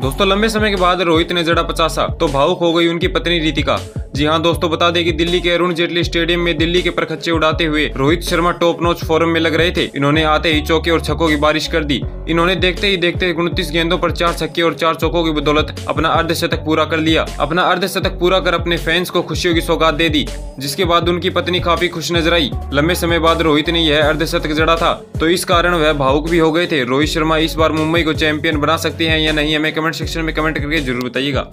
दोस्तों, लंबे समय के बाद रोहित ने जड़ा पचासा तो भावुक हो गई उनकी पत्नी रितिका। जी हाँ दोस्तों, बता दें कि दिल्ली के अरुण जेटली स्टेडियम में दिल्ली के परखच्चे उड़ाते हुए Rohit Sharma top notch form में लग रहे थे। इन्होंने आते ही चौके और छक्कों की बारिश कर दी। इन्होंने देखते ही देखते उनतीस गेंदों पर चार छक्के और चार चौकों की बदौलत अपना अर्धशतक पूरा कर लिया। अपना अर्धशतक पूरा कर अपने फैंस को खुशियों की सौगात दे दी, जिसके बाद उनकी पत्नी काफ़ी खुश नज़र आई। लंबे समय बाद रोहित ने यह अर्धशतक जड़ा था। तो इस कारण वह भावुक भी हो गए थे। रोहित शर्मा इस बार मुंबई को चैंपियन बना सकते हैं या नहीं, हमें कमेंट सेक्शन में कमेंट करके ज़रूर बताइएगा।